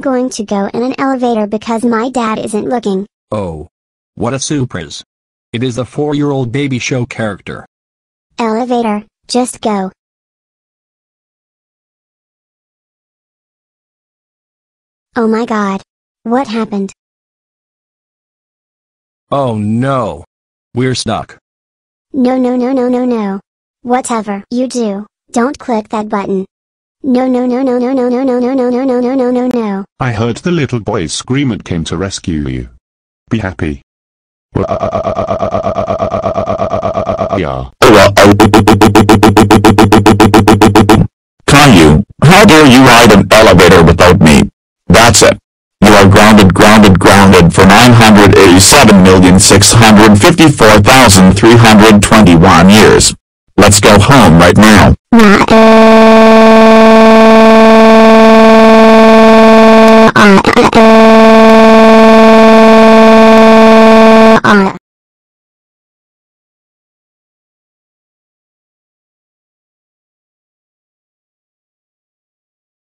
I'm going to go in an elevator because my dad isn't looking. Oh. What a surprise. It is the four-year-old baby show character. Elevator, just go. Oh my god. What happened? Oh no. We're stuck. No no no no no no. Whatever you do, don't click that button. No no no no no no no no no no no no no no no no. I heard the little boy scream and came to rescue you. Be happy. Yeah. Caillou, how dare you ride an elevator without me? That's it. You are grounded grounded grounded for 987,654,321 years. Let's go home right now. Nah, uh.